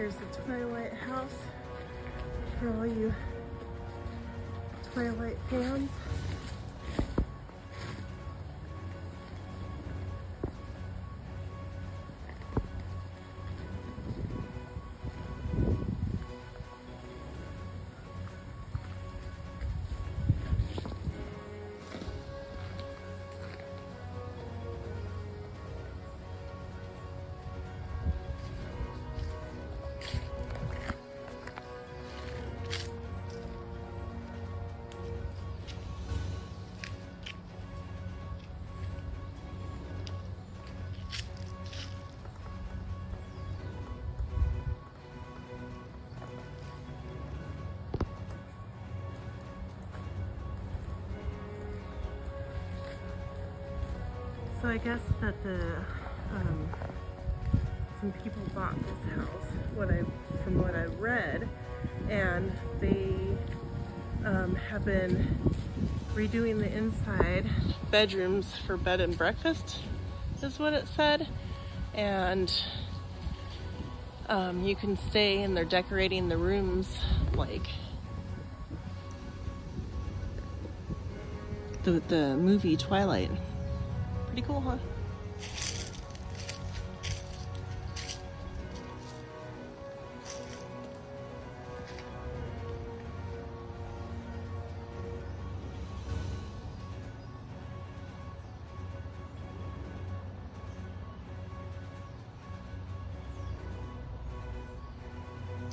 Here's the Twilight House for all you Twilight fans. I guess that the um, some people bought this house, what I from what I read, and they um, have been redoing the inside bedrooms for bed and breakfast, is what it said, and um, you can stay and they're decorating the rooms like the the movie Twilight. Pretty cool, huh?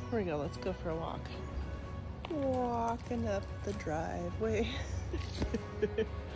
Here we go, let's go for a walk. Walking up the driveway.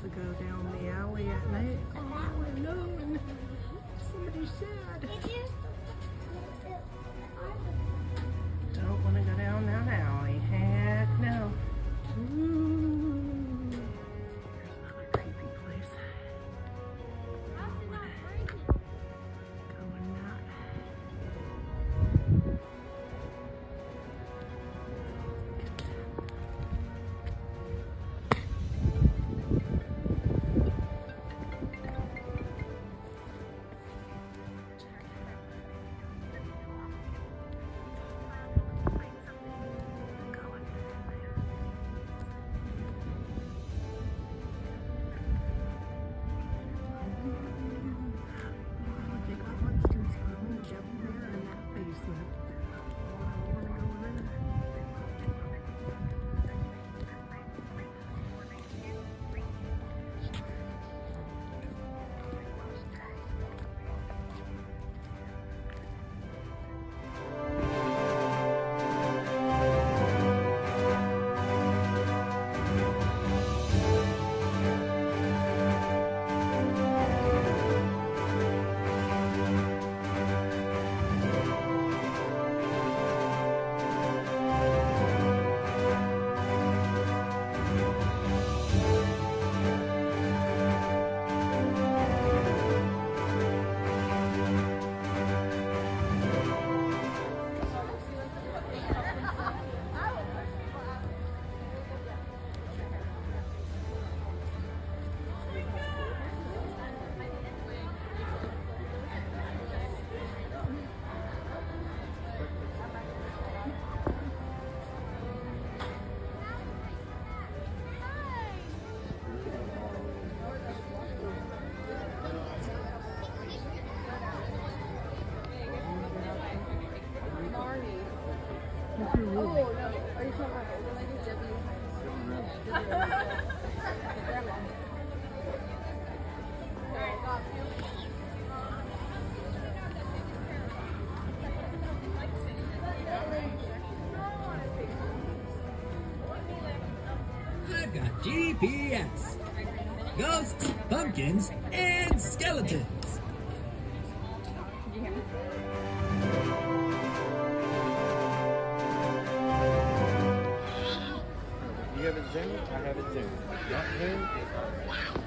to go down the alley at night? Oh no, somebody's sad. Don't got GPS. Ghosts, pumpkins, and skeletons. You have it zoomed? I have it zoomed. Not zoomed?